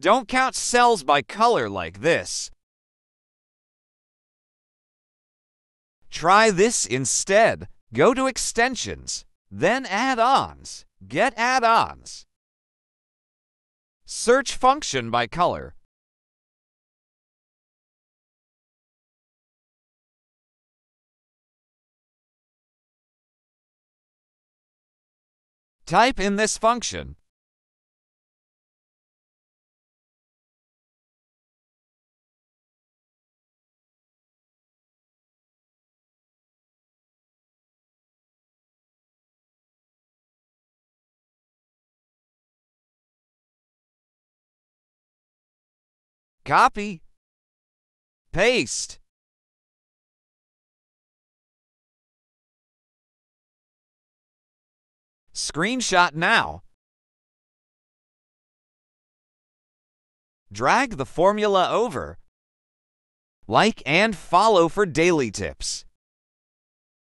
Don't count cells by color like this. Try this instead. Go to Extensions, then Add-ons. Get Add-ons. Search function by color. Type in this function. Copy. Paste. Screenshot now. Drag the formula over. Like and follow for daily tips.